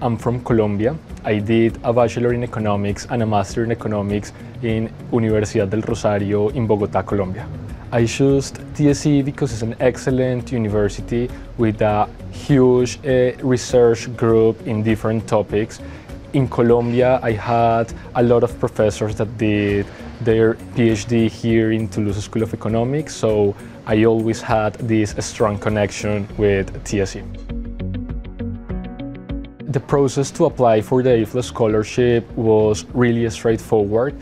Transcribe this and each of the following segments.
I'm from Colombia. I did a bachelor in economics and a master in economics in Universidad del Rosario in Bogotá, Colombia. I chose TSE because it's an excellent university with a huge uh, research group in different topics. In Colombia, I had a lot of professors that did their PhD here in Toulouse School of Economics, so I always had this strong connection with TSE. The process to apply for the Eiffel scholarship was really straightforward.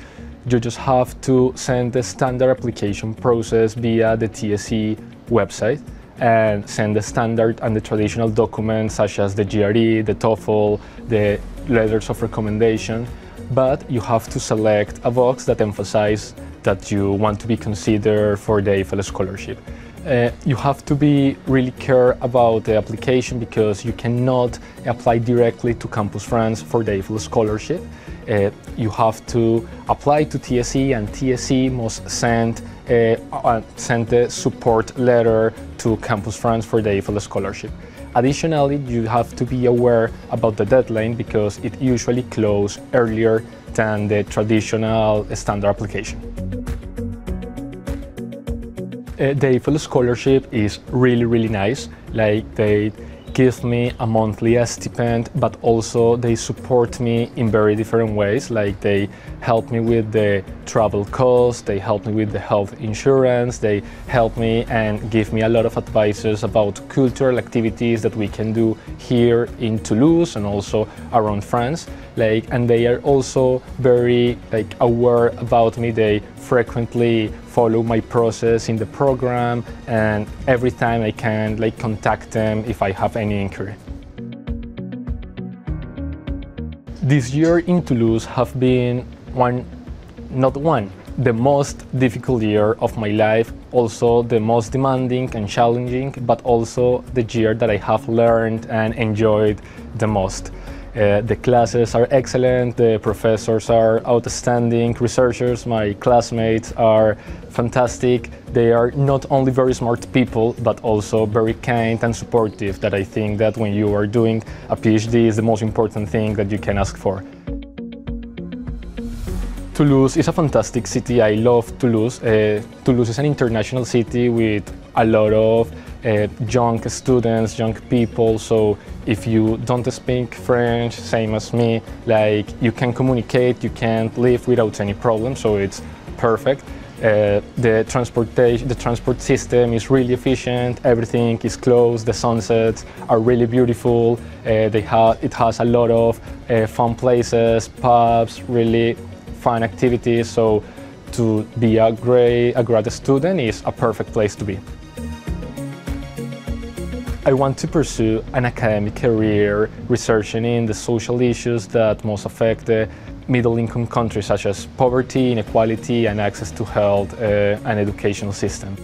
You just have to send the standard application process via the TSE website and send the standard and the traditional documents such as the GRE, the TOEFL, the letters of recommendation, but you have to select a box that emphasizes that you want to be considered for the Eiffel scholarship. Uh, you have to be really care about the application because you cannot apply directly to Campus France for the Eiffel scholarship. Uh, you have to apply to TSE and TSE must send, uh, uh, send support letter to Campus France for the Eiffel scholarship. Additionally, you have to be aware about the deadline because it usually closes earlier than the traditional standard application. Uh, the Eiffel scholarship is really, really nice. Like they give me a monthly stipend, but also they support me in very different ways. Like they help me with the travel costs, they help me with the health insurance, they help me and give me a lot of advices about cultural activities that we can do here in Toulouse and also around France. Like, and they are also very like aware about me. They frequently follow my process in the program and every time I can like contact them if I have any inquiry. This year in Toulouse have been one, not one, the most difficult year of my life, also the most demanding and challenging, but also the year that I have learned and enjoyed the most. Uh, the classes are excellent, the professors are outstanding, researchers, my classmates are fantastic. They are not only very smart people, but also very kind and supportive that I think that when you are doing a PhD is the most important thing that you can ask for. Toulouse is a fantastic city. I love Toulouse. Uh, Toulouse is an international city with a lot of uh, young students, young people. So if you don't speak French, same as me, like you can communicate, you can't live without any problem. So it's perfect. Uh, the transportation, the transport system is really efficient. Everything is close. The sunsets are really beautiful. Uh, they have it has a lot of uh, fun places, pubs, really fun activities. So to be a great a grad student is a perfect place to be. I want to pursue an academic career researching in the social issues that most affect the middle income countries such as poverty, inequality and access to health uh, and educational system.